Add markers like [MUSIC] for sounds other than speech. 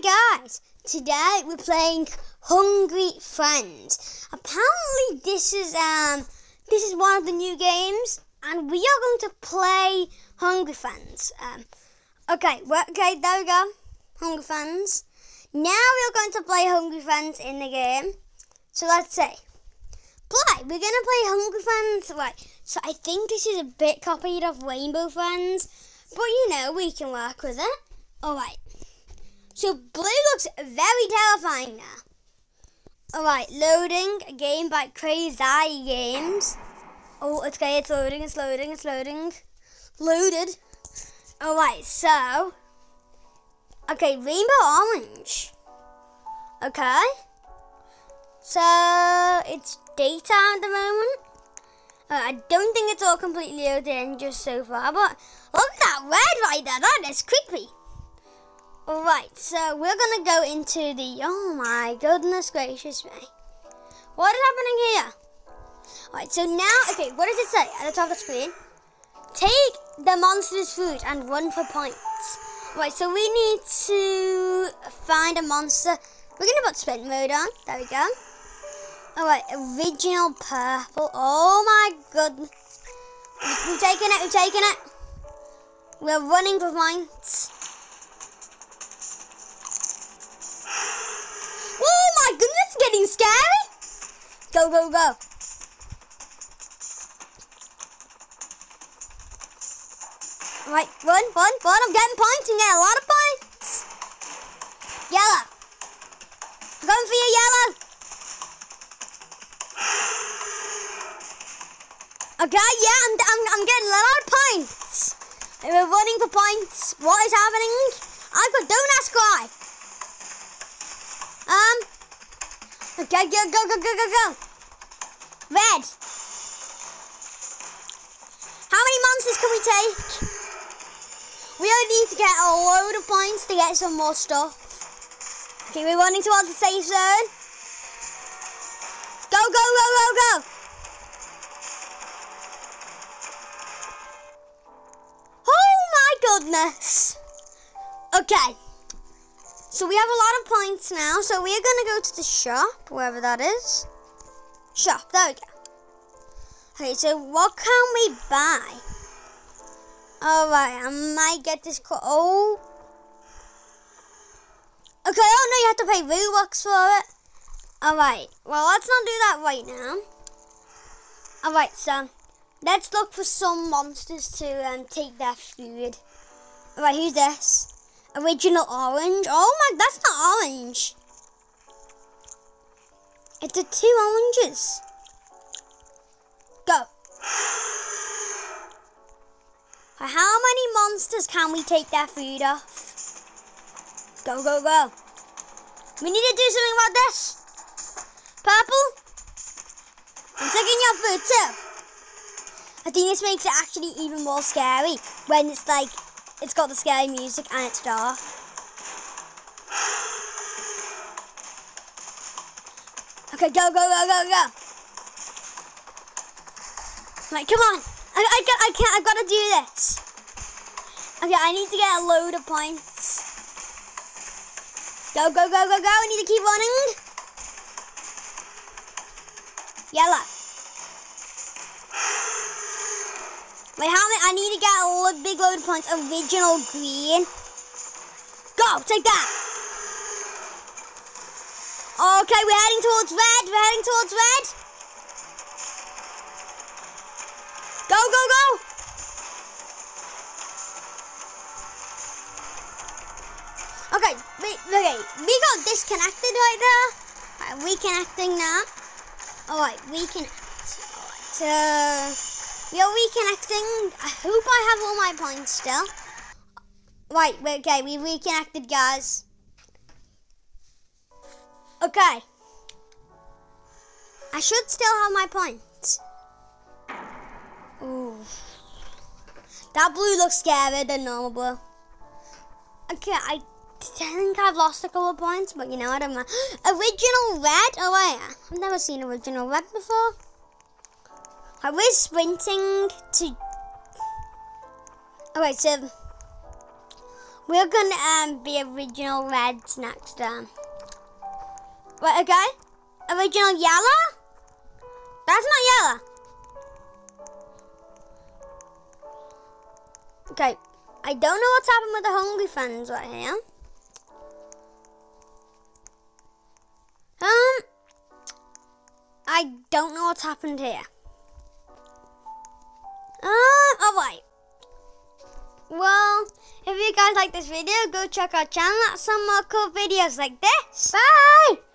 guys, today we're playing Hungry Friends. Apparently this is um this is one of the new games and we are going to play Hungry Friends. Um okay, well, okay, there we go. Hungry Friends. Now we're going to play Hungry Friends in the game. So let's say play. We're gonna play Hungry Friends. Right. So I think this is a bit copied of Rainbow Friends, but you know we can work with it. All right. So blue looks very terrifying now. Alright, loading a game by Crazy Games. Oh, okay, it's loading, it's loading, it's loading. Loaded. Alright, so. Okay, rainbow orange. Okay. So, it's daytime at the moment. Uh, I don't think it's all completely loaded in just so far, but look at that red right there, that is creepy. Alright, so we're gonna go into the oh my goodness gracious me. What is happening here? Alright, so now okay, what does it say at the top of the screen? Take the monster's food and run for points. Right, so we need to find a monster. We're gonna put sprint mode on. There we go. Alright, original purple. Oh my goodness. We're taking it, we're taking it. We're running for points. Getting scary. Go, go, go. Right, run, run, run. I'm getting points. I'm getting a lot of points. Yellow. I'm going for you, yellow. Okay, yeah, I'm, I'm, I'm getting a lot of points. And we're running for points. What is happening? I've got don't ask why. Um, Okay, go, go, go, go, go, go. Red. How many monsters can we take? We only need to get a load of points to get some more stuff. Okay, we're running towards the safe zone. Go, go, go, go, go. Oh my goodness. Okay. So we have a lot of points now. So we are going to go to the shop, wherever that is. Shop, there we go. Okay, so what can we buy? Alright, I might get this Oh. Okay, oh no, you have to pay Robux for it. Alright, well let's not do that right now. Alright, so let's look for some monsters to um, take their food. Alright, who's this? Original orange? Oh my, that's not orange. It's the two oranges. Go. How many monsters can we take their food off? Go, go, go. We need to do something about this. Purple? I'm taking your food too. I think this makes it actually even more scary when it's like it's got the scary music and it's dark. Okay, go, go, go, go, go. Right, come on. I, I, I can't, I've got to do this. Okay, I need to get a load of points. Go, go, go, go, go. I need to keep running. Yellow. My helmet, I need to get a big load of points. Original green. Go, take that. Okay, we're heading towards red. We're heading towards red. Go, go, go. Okay, wait, okay, we got disconnected right there. Right, reconnecting now. Alright, reconnect. Alright, so... We are reconnecting. I hope I have all my points still. Right, okay, we reconnected, guys. Okay. I should still have my points. Ooh. That blue looks scarier than normal blue. Okay, I think I've lost a couple of points, but you know, I don't. [GASPS] Original red? Oh, yeah. I've never seen original red before. I was sprinting to... Alright, so... We're gonna um, be original reds next time. Right, okay. Original yellow? That's not yellow. Okay, I don't know what's happened with the hungry friends right here. Um, I don't know what's happened here. Well, if you guys like this video, go check our channel out some more cool videos like this. Bye!